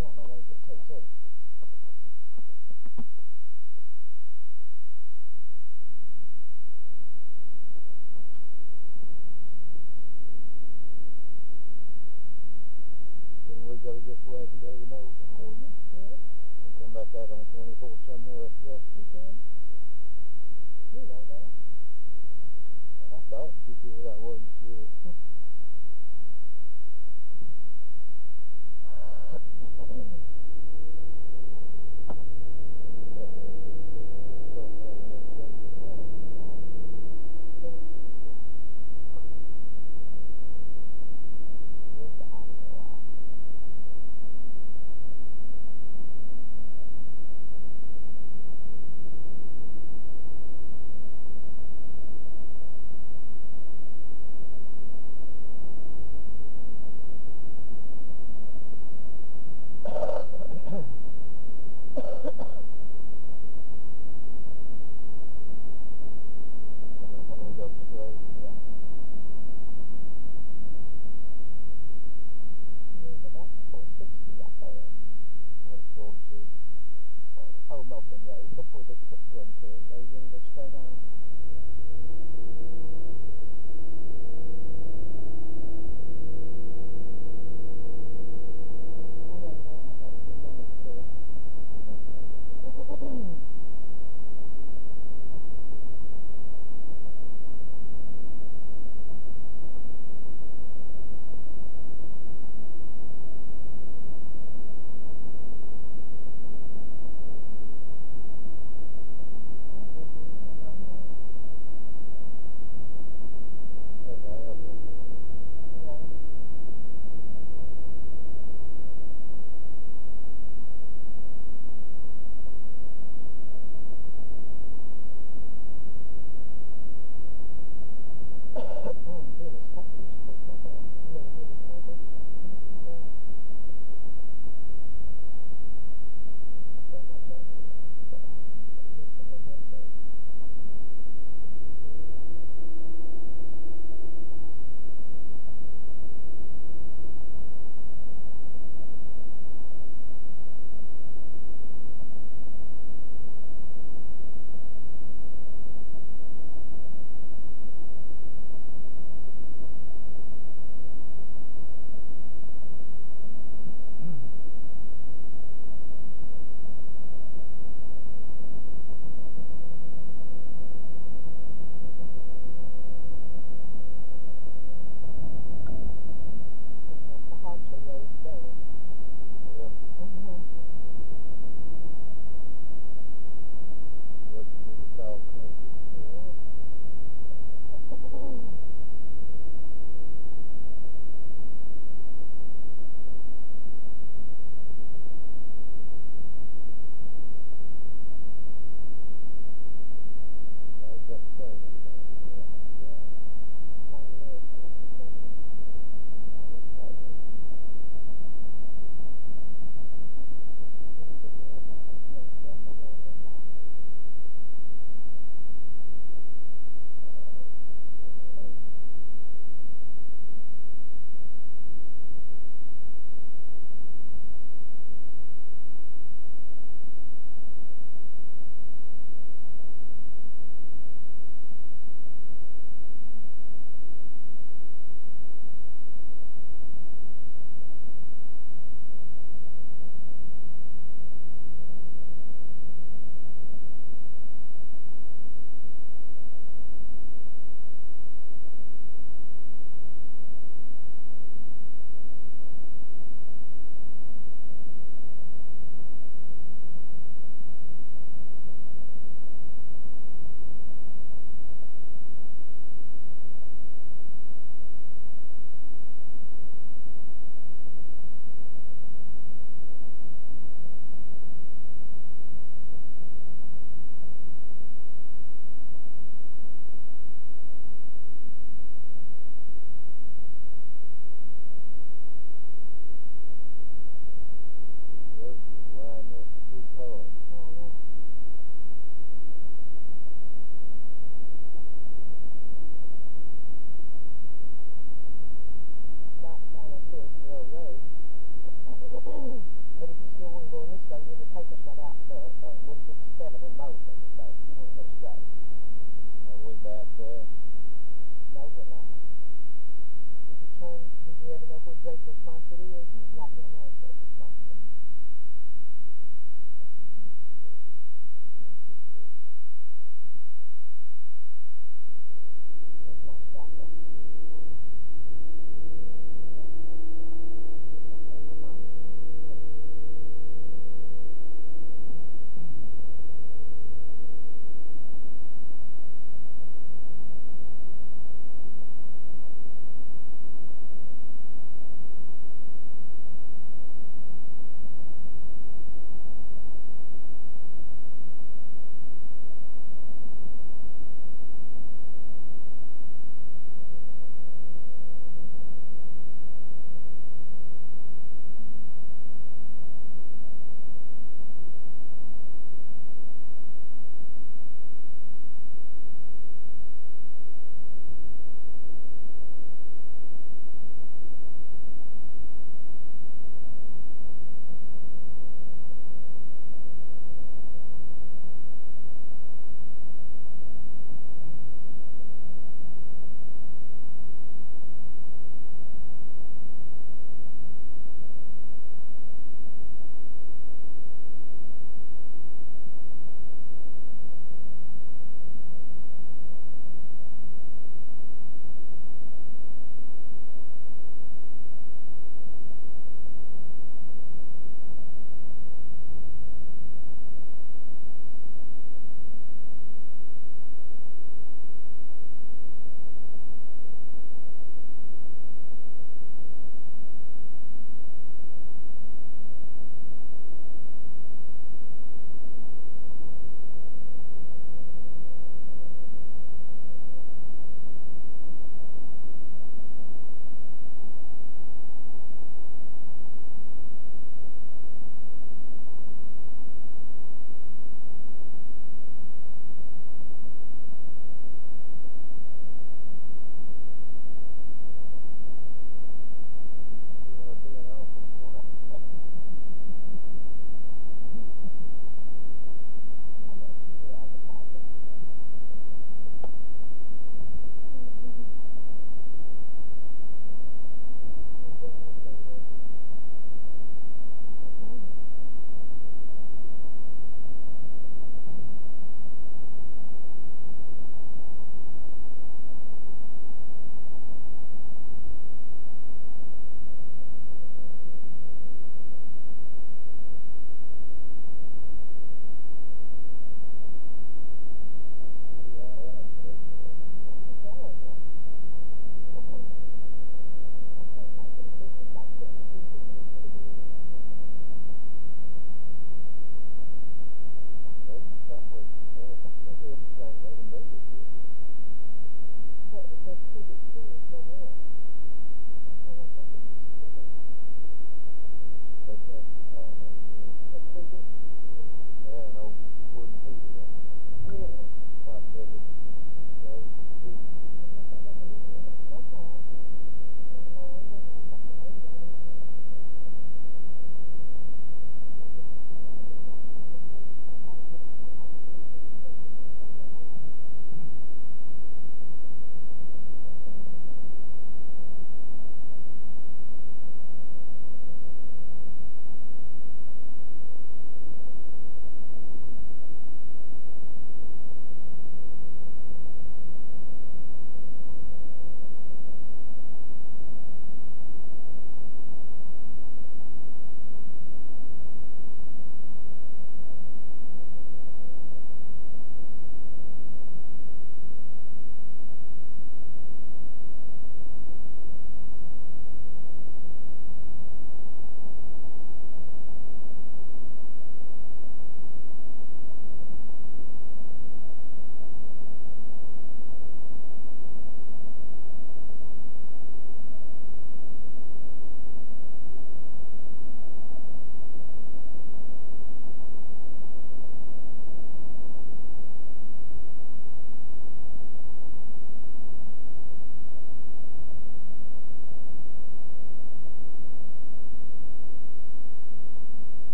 I don't know what he did today. road before this was going to, or you